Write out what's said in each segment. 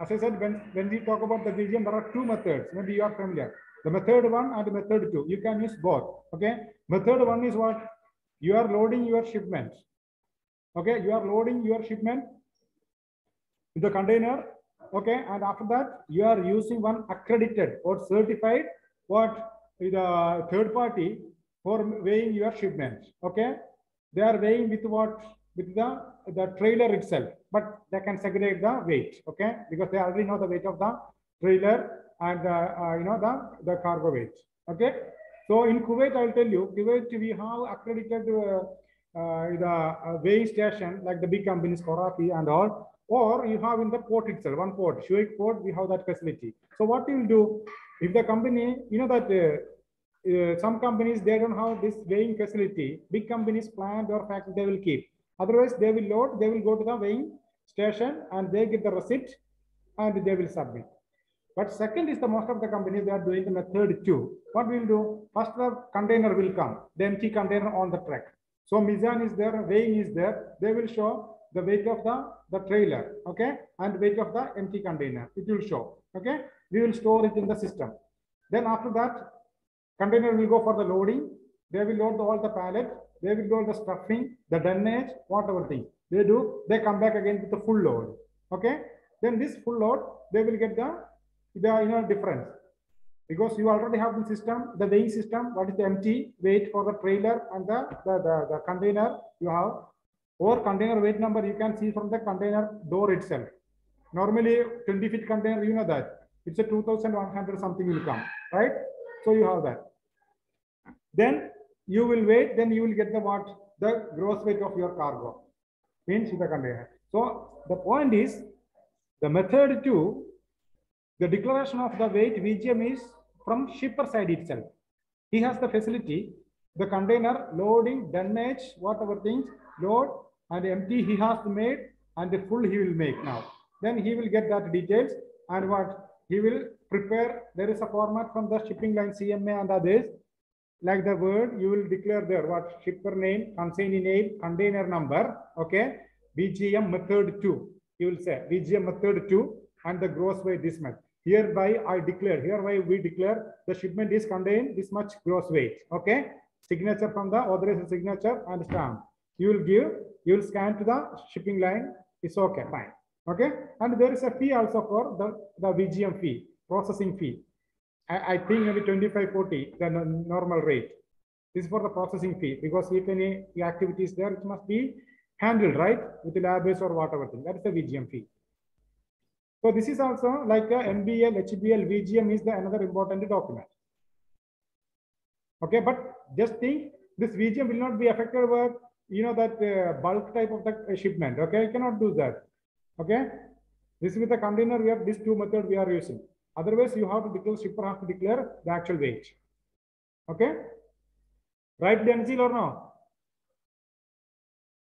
as I said, when, when we talk about the VGM, there are two methods. Maybe you are familiar. The method one and the method two. You can use both. Okay. Method one is what? You are loading your shipment. Okay. You are loading your shipment in the container. Okay. And after that, you are using one accredited or certified what the third party for weighing your shipment. Okay. They are weighing with what? With the, the trailer itself, but they can segregate the weight. Okay. Because they already know the weight of the trailer and uh, uh, you know the, the cargo weight. Okay. So in Kuwait, I'll tell you, Kuwait, we have accredited uh, uh, the weighing station like the big companies, Kharafi and all, or you have in the port itself, one port, Shuwaikh port, we have that facility. So what you will do, if the company, you know that uh, some companies, they don't have this weighing facility, big companies, plant or factory, they will keep. Otherwise, they will load, they will go to the weighing station and they get the receipt and they will submit. But second is the most of the companies, they are doing the method two. What we'll do, first the container will come, the empty container on the track. So Mizan is there, weighing is there. They will show the weight of the, the trailer, okay? And weight of the empty container, it will show, okay? We will store it in the system. Then after that, container will go for the loading. They will load all the pallet. They will load the stuffing, the dunnage, whatever thing they do. They come back again with the full load, okay? Then this full load, they will get the the you know difference because you already have the system, the weighing system, what is the empty weight for the trailer and the, the, the, the container you have or container weight number you can see from the container door itself. Normally 20 feet container, you know that it's a 2100 something will come, right? So you have that. Then you will wait, then you will get the what? The gross weight of your cargo means container. So the point is the method two the declaration of the weight VGM is from shipper side itself. He has the facility, the container loading, dunnage, whatever things, load and empty he has made and the full he will make now. Then he will get that details and what he will prepare. There is a format from the shipping line CMA and others. Like the word, you will declare there what shipper name, consignee name, container number. Okay. VGM method two. You will say VGM method two and the gross weight this much hereby I declare, hereby we declare the shipment is contained this much gross weight. Okay. Signature from the authorized signature and stamp. You will give, you will scan to the shipping line. It's okay, fine. Okay. And there is a fee also for the, the VGM fee, processing fee. I, I think maybe 25, 40, the normal rate. This is for the processing fee because if any activity is there, it must be handled, right? With the labs or whatever thing. That is the VGM fee. So this is also like a MBL, HBL, VGM is the another important document. Okay, but just think this VGM will not be affected by you know that uh, bulk type of the shipment. Okay, you cannot do that. Okay, this with the container we have these two methods we are using. Otherwise, you have to declare shipper have to declare the actual weight. Okay, right, Denzil or no?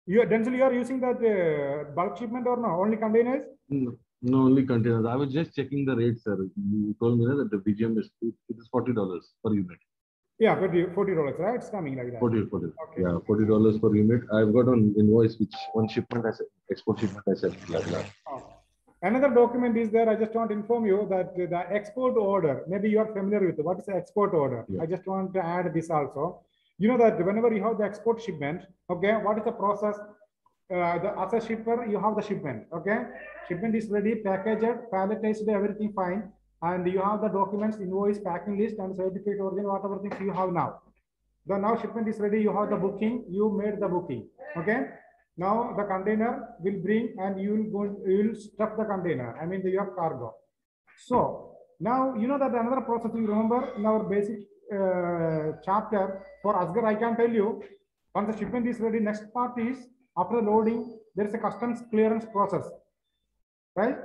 You Denzil, you are using that uh, bulk shipment or no? Only containers? No. No, only containers. I was just checking the rate, sir. You told me that the VGM is it is forty dollars per unit. Yeah, forty dollars, right? It's coming like that. 40, 40. Okay. Yeah, forty dollars per unit. I've got an invoice which one shipment I said export shipment I said blah blah. Oh. Another document is there. I just want to inform you that the export order. Maybe you are familiar with it. what is the export order. Yeah. I just want to add this also. You know that whenever you have the export shipment, okay, what is the process? Uh, the, as a shipper, you have the shipment. Okay, shipment is ready, packaged, palletized, everything fine, and you have the documents, invoice, packing list, and certificate origin, whatever things you have now. The now shipment is ready. You have the booking. You made the booking. Okay. Now the container will bring, and you will go. You will stuff the container. I mean, the, your cargo. So now you know that another process. You remember in our basic uh, chapter for Asgar, I can tell you once the shipment is ready. Next part is after loading, there is a customs clearance process, right?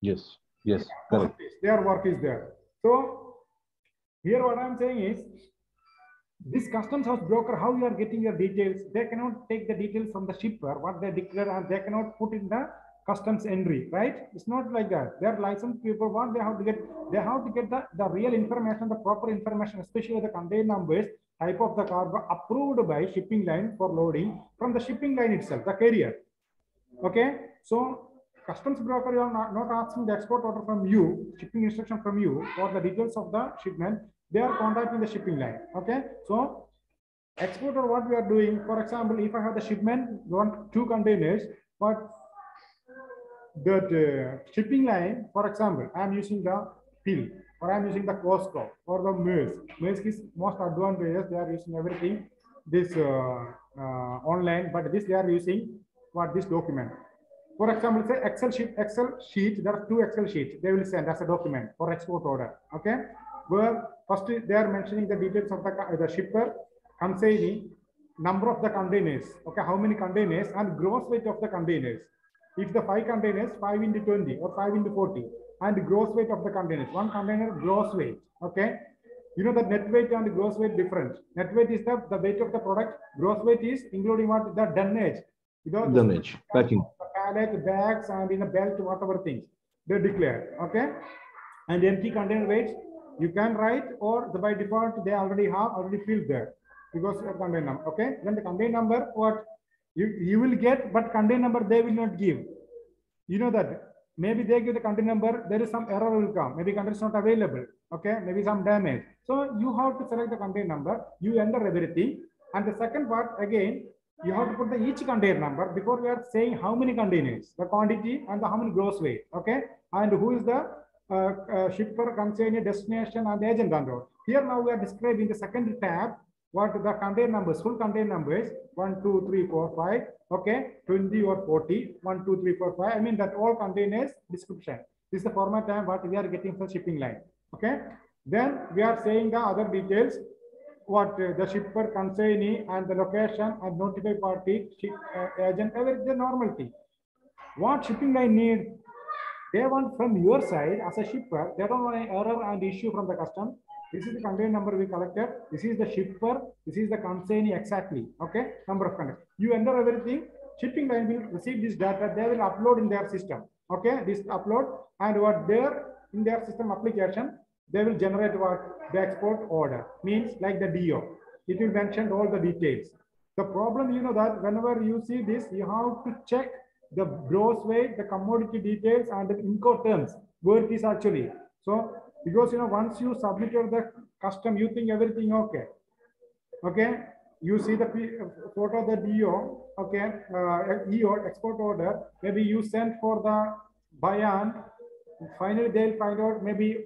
Yes, yes, correct. Their work is there. So here what I'm saying is, this customs house broker, how you are getting your details, they cannot take the details from the shipper, what they declare, and they cannot put in the customs entry, right? It's not like that. They're licensed people. What they have to get, they have to get the, the real information, the proper information, especially the container numbers, type of the cargo approved by shipping line for loading from the shipping line itself, the carrier. Okay. So customs broker, you are not, not asking the export order from you, shipping instruction from you for the details of the shipment. They are contacting the shipping line. Okay. So exporter, what we are doing, for example, if I have the shipment, one, two containers, but that uh, shipping line, for example, I am using the pill or I'm using the COSCO or the Maersk. Maersk is most advantageous. They are using everything this uh, uh, online, but this they are using what this document. For example, say Excel sheet, Excel sheet, there are two Excel sheets they will send as a document for export order. Okay. Where first they are mentioning the details of the, the shipper, consignee, number of the containers, okay, how many containers and gross weight of the containers. If the five containers, five into 20 or five into 40 and gross weight of the containers, one container gross weight, okay. You know the net weight and the gross weight different. Net weight is the, the weight of the product. Gross weight is including what the dunnage. You know, Dunnage, packing. pallet, bags, and in a belt, whatever things they declare. Okay. And empty container weights, you can write or the by default they already have already filled there because of container number. Okay. Then the container number, what you, you will get, but container number they will not give. You know that maybe they give the container number, there is some error will come. Maybe container is not available. Okay. Maybe some damage. So you have to select the container number, you enter everything. And the second part again, you have to put the each container number before we are saying how many containers, the quantity and the how many gross weight. Okay. And who is the shipper, consignee, destination, and agent and all. Here now we are describing the second tab what the container numbers, full container numbers, one, two, three, four, five, okay, 20 or 40, one, two, three, four, five. I mean that all containers description. This is the format time what we are getting for shipping line. Okay. Then we are saying the other details, what uh, the shipper, consignee, and the location and notified party, ship, uh, agent, everything the normal thing. What shipping line need? They want from your side as a shipper, they don't want an error and issue from the custom. This is the container number we collected. This is the shipper. This is the consignee exactly. Okay, number of containers. You enter everything. Shipping line will receive this data. They will upload in their system. Okay, this upload and what there in their system application, they will generate what the export order means like the DO. It will mention all the details. The problem, you know that whenever you see this, you have to check the gross weight, the commodity details, and the Incoterms, it is actually. So, because you know, once you submit submitted the custom, you think everything okay. Okay, you see the photo of the DO, okay, uh, EO, export order, maybe you send for the Bayan, finally they'll find out maybe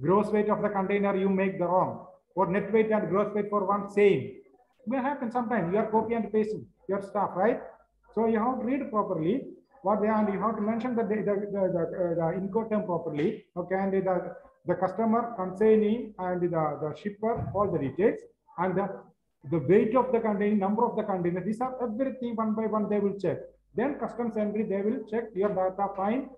gross weight of the container you make the wrong, or net weight and gross weight for one same. May happen sometimes, you are copy and pasting your stuff, right? So you have to read properly what they and you have to mention the, the, the, the, the, the Incoterm properly, okay, and the, the customer, consignee, and the, the shipper, all the details, and the, the weight of the container, number of the container, these are everything one by one they will check. Then customs entry, they will check your data fine,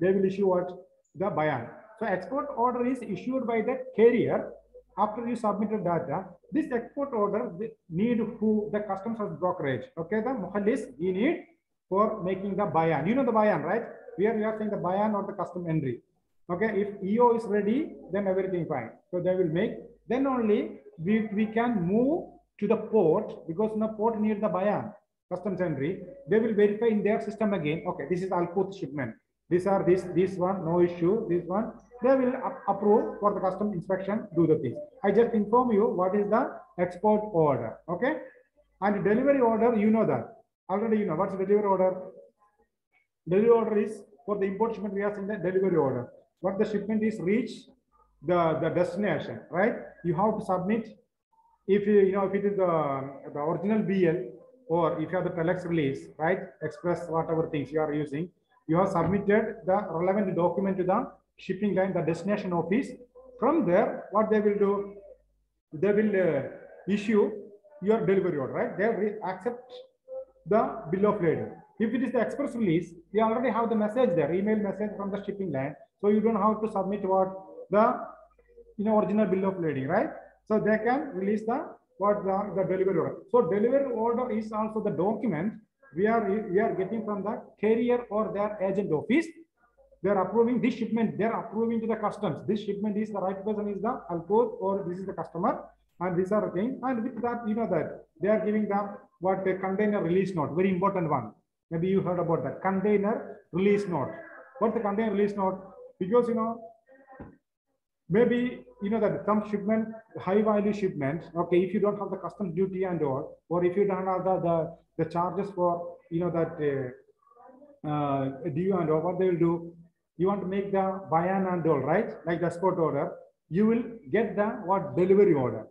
they will issue what? The bayan. So export order is issued by the carrier after you submitted data. This export order the need who the customs has brokerage. Okay, the muhallis you need for making the bayan. You know the bayan, right? Here we are saying the bayan or the custom entry. Okay, if EO is ready, then everything fine. So they will make. Then only we, we can move to the port because the port near the bayan customs entry. They will verify in their system again. Okay, this is Alput shipment. These are this this one no issue. This one they will approve for the custom inspection. Do the thing. I just inform you what is the export order. Okay, and delivery order. You know that already. You know what's the delivery order. Delivery order is for the import shipment. We are saying the delivery order. What the shipment is reached the the destination. Right. You have to submit if you, you know if it is the, the original BL or if you have the telex release, right, express whatever things you are using, you have submitted the relevant document to the shipping line, the destination office. From there, what they will do, they will uh, issue your delivery order, right? They will accept the bill of lading. If it is the express release, you already have the message there, email message from the shipping line. So you don't have to submit what the you know original bill of lading, right? So they can release the what the, the delivery order. So delivery order is also the document we are we are getting from the carrier or their agent office. They are approving this shipment. They are approving to the customs. This shipment is the right person is the Alcor or this is the customer, and these are the things. And with that, you know that they are giving the what the container release note, very important one. Maybe you heard about that container release note. What's the container release note? Because you know, maybe you know that some shipment, high value shipment. Okay, if you don't have the custom duty and all, or if you don't have the the, the charges for you know that uh, uh, due and all, what they will do, you want to make the bayan and all, right? Like the spot order, you will get the what delivery order,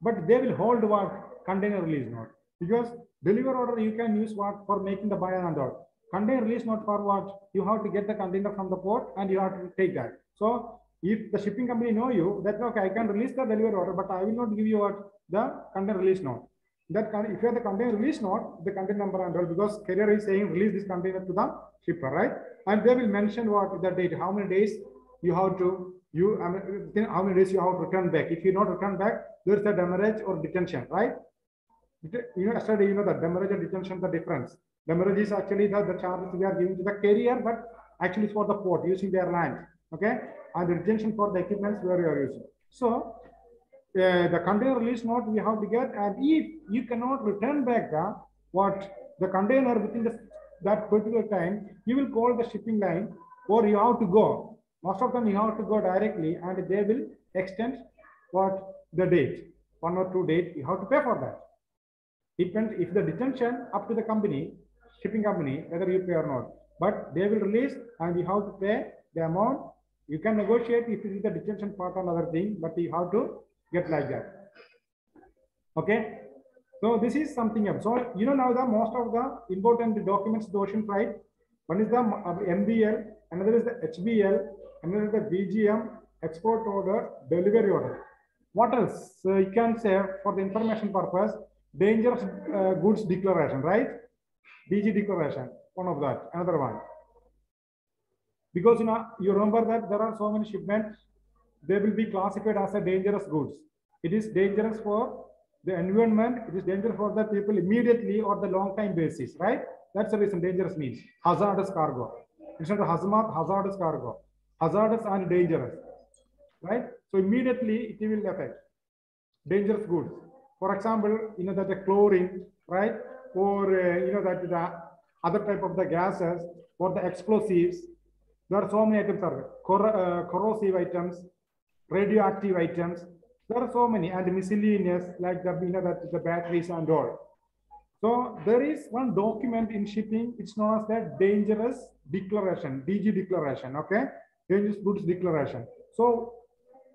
but they will hold what container release note because deliver order you can use what for making the bayan and all. Container release note for what you have to get the container from the port and you have to take that. So if the shipping company know you, that okay, I can release the delivery order, but I will not give you what the container release note. That if you have the container release note, the container number and all, because carrier is saying release this container to the shipper, right? And they will mention what the date, how many days you have to you I mean, how many days you have to return back. If you not return back, there is a demurrage or detention, right? You know, yesterday you know that demurrage and detention the difference. Demurrage is actually the, the charges we are giving to the carrier, but actually for the port using their land. Okay, and the detention for the equipments where you are using. So uh, the container release note we have to get, and if you cannot return back the what the container within the, that particular time, you will call the shipping line, or you have to go. Most of them you have to go directly, and they will extend what the date, one or two date. You have to pay for that. Depends if the detention up to the company, shipping company, whether you pay or not. But they will release, and you have to pay the amount. You can negotiate if it is the detention part or other thing, but you have to get like that. Okay. So this is something else. So you know now the most of the important documents the ocean freight. One is the MBL, another is the HBL, another is the VGM, export order, delivery order. What else? So you can say for the information purpose, dangerous uh, goods declaration, right? DG declaration, one of that, another one. Because you know, you remember that there are so many shipments, they will be classified as a dangerous goods. It is dangerous for the environment, it is dangerous for the people immediately or the long time basis, right? That's the reason dangerous means hazardous cargo. It's not hazmat, hazardous cargo. Hazardous and dangerous, right? So immediately it will affect dangerous goods. For example, you know that the chlorine, right? Or uh, you know that the other type of the gases or the explosives. There are so many items are uh, corrosive items, radioactive items. There are so many and miscellaneous like the you know that the batteries and all. So there is one document in shipping. It's known as the dangerous declaration, DG declaration. Okay, dangerous goods declaration. So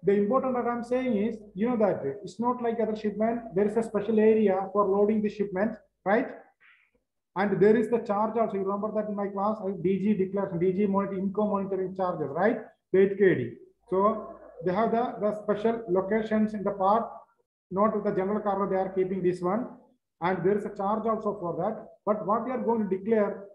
the important that I'm saying is, you know that it's not like other shipment. There is a special area for loading the shipment, right? And there is the charge also. You remember that in my class, DG declaration, DG monitoring, IMCO monitoring charges, right? The 8 KD. So they have the, the special locations in the park, not with the general cargo, they are keeping this one. And there is a charge also for that. But what we are going to declare,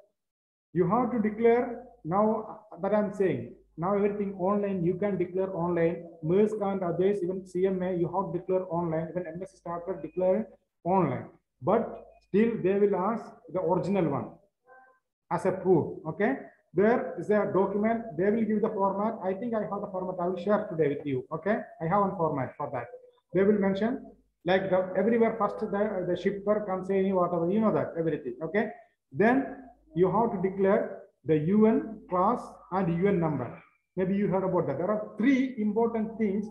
you have to declare now that I'm saying, now everything online, you can declare online. Maersk and others, even CMA, you have to declare online. Even MS started declaring online. But still they will ask the original one as a proof. Okay. There is a document. They will give the format. I think I have the format. I will share today with you. Okay. I have one format for that. They will mention like the, everywhere first the, the shipper consignee whatever you know that everything. Okay. Then you have to declare the UN class and UN number. Maybe you heard about that. There are three important things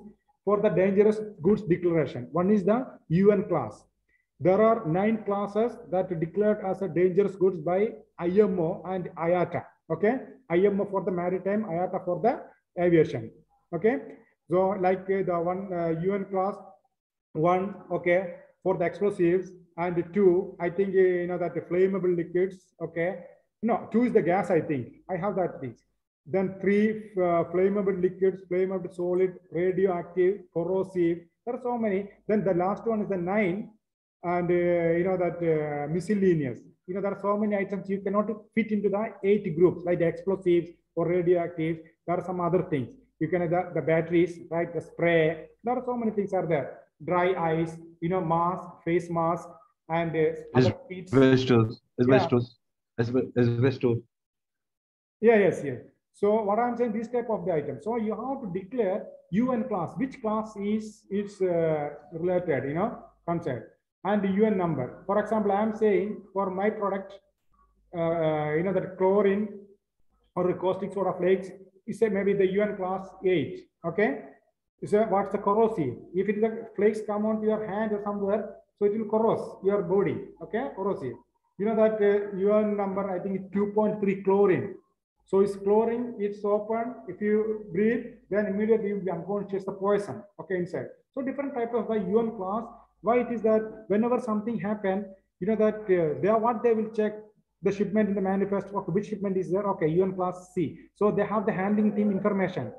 for the dangerous goods declaration. One is the UN class. There are nine classes that are declared as a dangerous goods by IMO and IATA. Okay, IMO for the maritime, IATA for the aviation. Okay, so like uh, the one uh, UN class one, okay, for the explosives, and two, I think uh, you know that the flammable liquids. Okay, no, two is the gas. I think I have that things. Then three uh, flammable liquids, flammable solid, radioactive, corrosive. There are so many. Then the last one is the nine, and uh, you know that uh, miscellaneous. You know there are so many items you cannot fit into the eight groups like the explosives or radioactive. There are some other things. You can the, the batteries, right? The spray. There are so many things are there. Dry ice, you know, mask, face mask, and uh. Asbestos, asbestos, asbe- asbestos. Yeah, yes, yes. So what I'm saying, this type of the item. So you have to declare UN class, which class is is uh, related, you know, concerned, and the UN number. For example, I'm saying for my product, uh, you know, that chlorine or caustic soda flakes is say maybe the UN class 8. Okay. So what's the corrosive? If it is the flakes come onto your hand or somewhere, so it will corrode your body. Okay, corrosive. You know that uh, UN number, I think it's 2.3 chlorine. So it's chlorine, it's open. If you breathe, then immediately you'll be unconscious, the poison, okay, inside. So different type of the UN class. Why it is that whenever something happen, you know that uh, they are what they will check the shipment in the manifest. Okay, which shipment is there? Okay, UN class C. So they have the handling team information.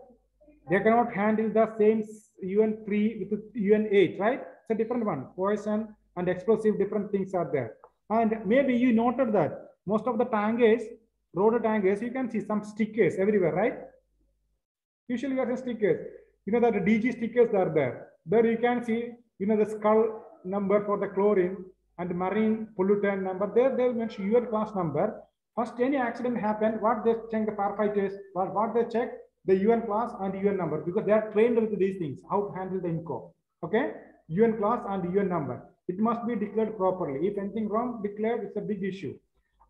They cannot handle the same UN 3 with UN 8, right? It's a different one. Poison and explosive, different things are there. And maybe you noted that most of the tankers, road tankers, you can see some stickers everywhere, right? Usually you have stickers. You know that the DG stickers are there. There you can see, you know, the skull number for the chlorine and marine pollutant number. There they will mention your class number. First, any accident happened, what they check the firefighters, what, what they check, the UN class and UN number, because they are trained with these things, how to handle the IMCO. Okay, UN class and UN number. It must be declared properly. If anything wrong declared, it's a big issue.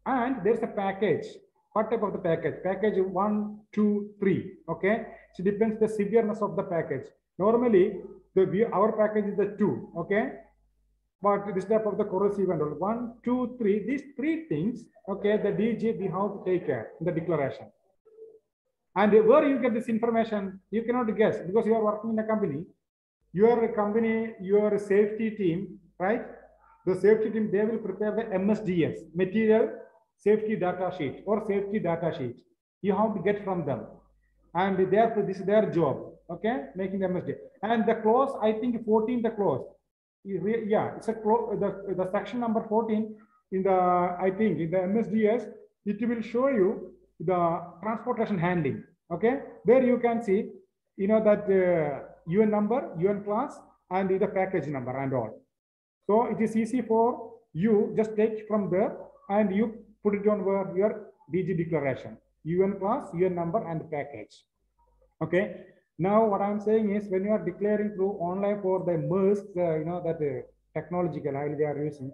And there's a package. What type of the package? Package one, two, three. Okay, so it depends the severeness of the package. Normally, the our package is the two. Okay, but this type of the corrosive and. One, two, three. These three things. Okay, the DG we have to take care in the declaration. And where you get this information, you cannot guess because you are working in a company. Your company, your safety team, right? The safety team, they will prepare the MSDS, material safety data sheet or safety data sheet. You have to get from them. And therefore, this is their job, okay? Making the MSD. And the clause, I think 14, the clause. Yeah, it's a clause, the, the section number 14 in the, I think in the MSDS, it will show you the transportation handling. Okay, there you can see, you know, that uh, UN number, UN class, and the package number and all. So it is easy for you just take from there and you put it on your DG declaration, UN class, UN number, and package. Okay. Now what I'm saying is when you are declaring through online for the Maersk, uh, you know that uh, technological how they are using,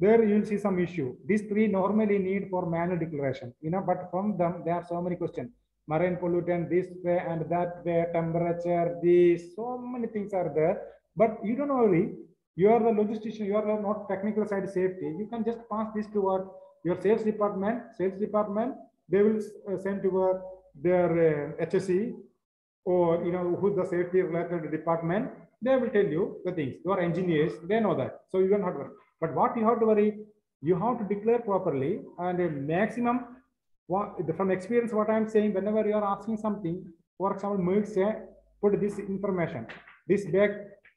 there you'll see some issue. These three normally need for manual declaration, you know, but from them there are so many questions. Marine pollutant this way and that way, temperature, this, so many things are there. But you don't worry, you are the logistician, you are not technical side safety. You can just pass this to your sales department, sales department, they will uh, send to uh, their uh, HSE or you know who the safety related department. They will tell you the things. Your engineers, they know that. So you don't have to worry. But what you have to worry, you have to declare properly and a maximum. What, from experience, what I'm saying, whenever you are asking something, for example, Maersk say, put this information. This bag,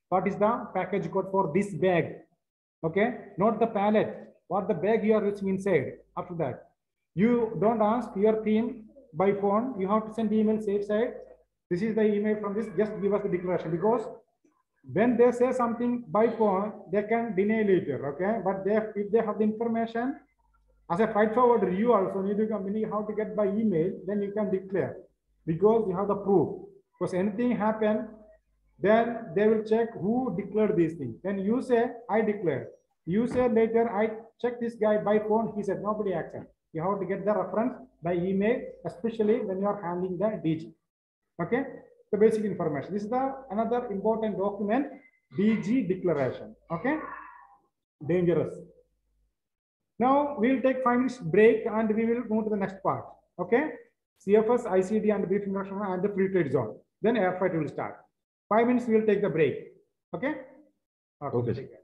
what is the package code for this bag? Okay, not the pallet. What the bag you are using inside. After that, you don't ask your team by phone. You have to send email safe side. This is the email from this. Just give us the declaration because when they say something by phone, they can deny later, okay? But they, if they have the information, as a fight forwarder, you also need to company how to get by email, then you can declare because you have the proof. Because anything happen, then they will check who declared these things. Then you say, I declare. You say later, I check this guy by phone. He said, nobody accept. You have to get the reference by email, especially when you are handling the DG. Okay the basic information. This is the another important document, DG declaration. Okay, dangerous. Now we'll take five minutes break and we will move to the next part. Okay, CFS, ICD, and brief information and the free trade zone. Then air fight will start. Five minutes we will take the break. Okay. Okay. okay.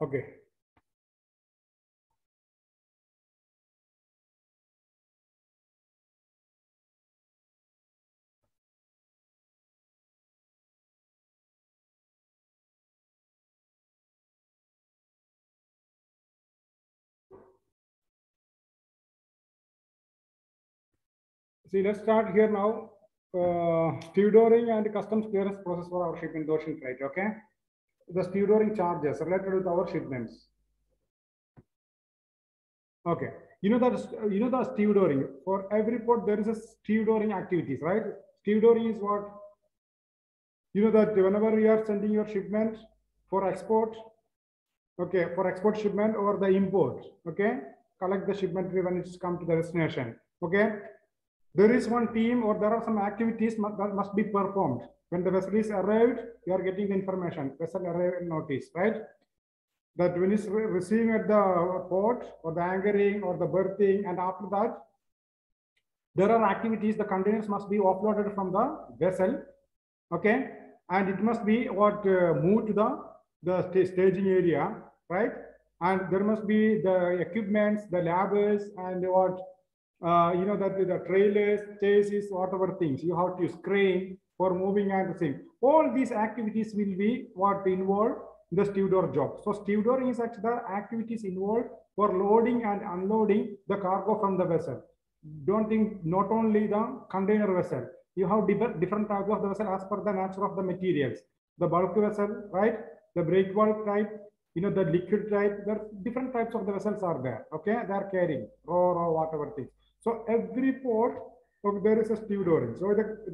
Okay. See, let's start here now. Uh, stevedoring and customs clearance process for our shipment ocean freight. Okay, the stevedoring charges related with our shipments. Okay, you know that you know the stevedoring for every port there is a stevedoring activities, right? Stevedoring is what you know that whenever we are sending your shipment for export, okay, for export shipment or the import, okay, collect the shipment when it's come to the destination, okay there is one team or there are some activities that must be performed. When the vessel is arrived, you are getting the information, vessel arrival notice, right? That when it's re receiving at the port or the anchoring or the berthing, and after that, there are activities, the containers must be offloaded from the vessel, okay? And it must be what uh, moved to the, the st staging area, right? And there must be the equipments, the ladders, and what uh, you know that the trailers, chassis, whatever things you have to use crane for moving and thing. All these activities will be what involve the stevedore job. So stevedoring is actually the activities involved for loading and unloading the cargo from the vessel. Don't think not only the container vessel. You have different types of the vessel as per the nature of the materials. The bulk vessel, right? The break bulk type, you know, the liquid type, there are different types of the vessels are there. Okay, they are carrying raw or whatever things. So every port, there is a stevedoring. So the, the